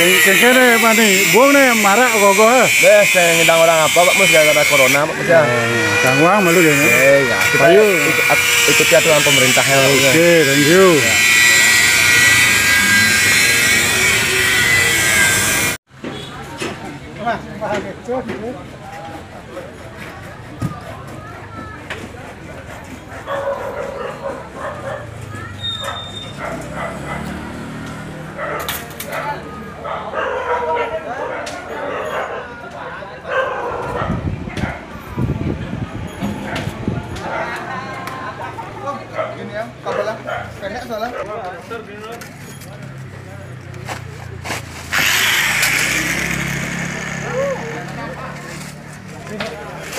kene mani buang nih marak ha. Deh, saya ngidang orang apa Pak Mus gara-gara corona Pak Mus ya. Kangwang malu deh. Eh, ya. Kita Ayo. ikut, ikuti aturan pemerintahnya. Pak Mus, ya. Oke, thank you. Pendek soalnya.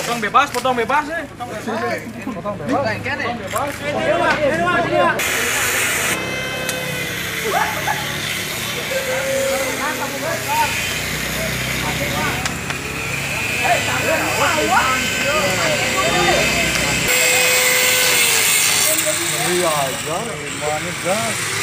Potong bebas, potong bebas eh. Var mı? Muhalif var.